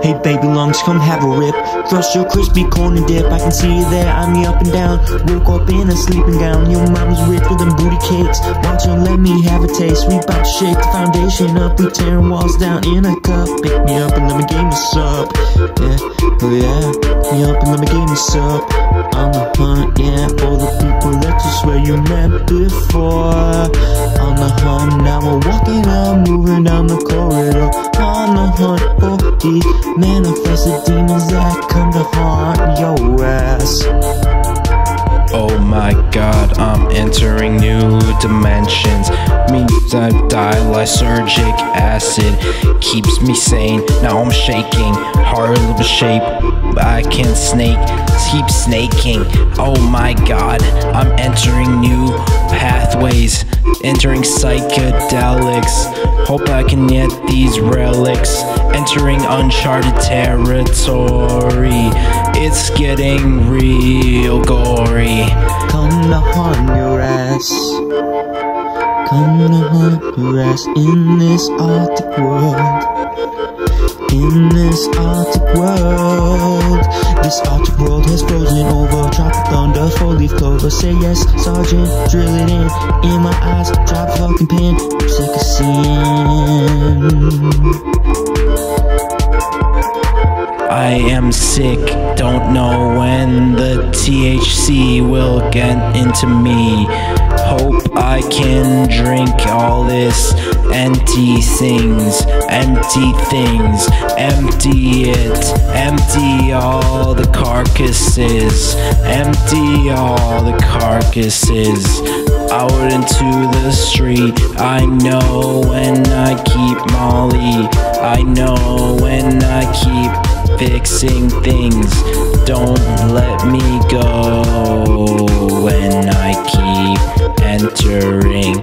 Hey baby lungs, come have a rip. Thrust your crispy corn and dip. I can see you there, I'm the up and down. Woke up in a sleeping gown. Your mama's rich with them booty cakes. Don't you let me have a taste. We bout to shake the foundation up. We tearing walls down in a cup. Pick me up and let me game this up. Yeah, oh yeah. Pick me up and let me game this up. On the hunt, yeah. For the people that you swear you met before. On the hunt, Moving down the corridor On the hunt for these manifested demons that come to haunt your ass. Oh my god, I'm entering new dimensions. Means I die lysergic acid keeps me sane. Now I'm shaking, hard of a shape, I can't snake. Keep snaking. Oh my god, I'm entering new pathways, entering psychedelics. Hope I can get these relics, entering uncharted territory. It's getting real gory. Come to haunt your ass. Come haunt your ass in this Arctic world. In this Arctic world. This Arctic world has frozen over. Tropic thunder, four leaf clover. Say yes, Sergeant, drill it in. In my eyes, drop fucking pin. I'm sick of seeing. I am sick, don't know when the THC will get into me. Can drink all this empty things, empty things, empty it, empty all the carcasses, empty all the carcasses out into the street. I know when I keep Molly, I know when I keep fixing things. Don't let me go when I keep entering,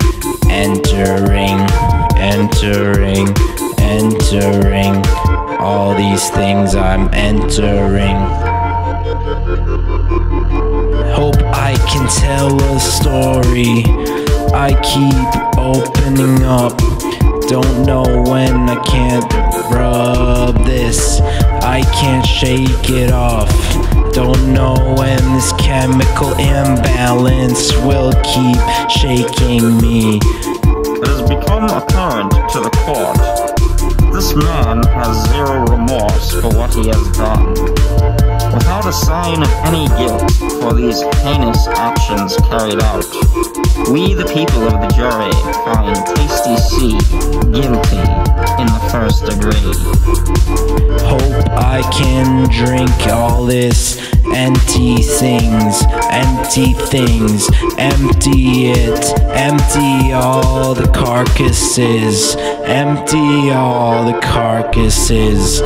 entering, entering, entering. All these things I'm entering. Hope I can tell a story. I keep opening up. Don't know when I can't rub this. I can't shake it off. Don't know when this chemical imbalance will keep shaking me. It has become apparent to the court this man has zero remorse for what he has done. Without a sign of any guilt for these heinous actions carried out, we, the people of the jury, find Tasty C guilty first degree. Hope I can drink all this empty things, empty things, empty it, empty all the carcasses, empty all the carcasses.